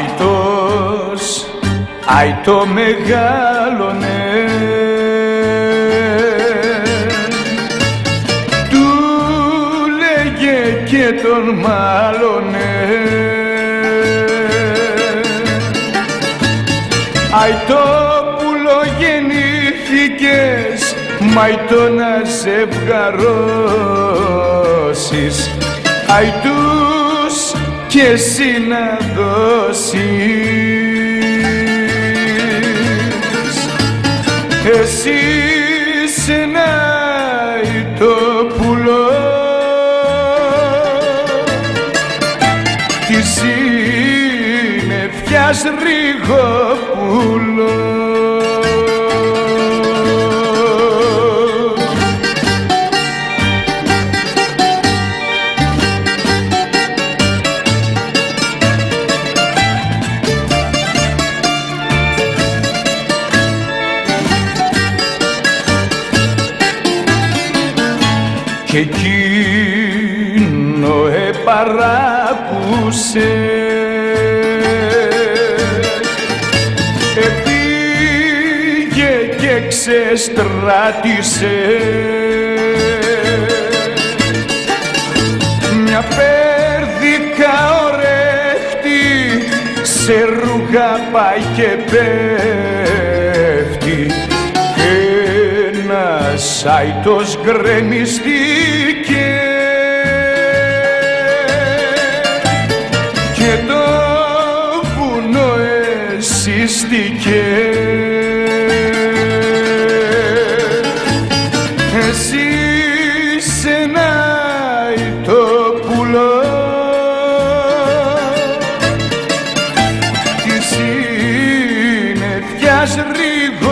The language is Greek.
Αϊτός, αϊτό μεγάλωνε. Του λέγε και τον μάλωνε. Αϊτό πουλο γεννήθηκες Μαϊτό να ζευγαρώσεις Αϊτούς και εσύ να δώσεις. Εσύ σε ένα το πουλό της συννεφιάς ρίγο και εκείνο επαράκουσε επήγε και ξεστράτησε. Μια πέρδικα ορέχτη σε ρούχα πάει και πέφτει Σάιτος γκρεμιστήκε. Και το βουνό εσύστηκε. Εσύ σε ένα ητοπούλο είναι συννεφιάς ρίγο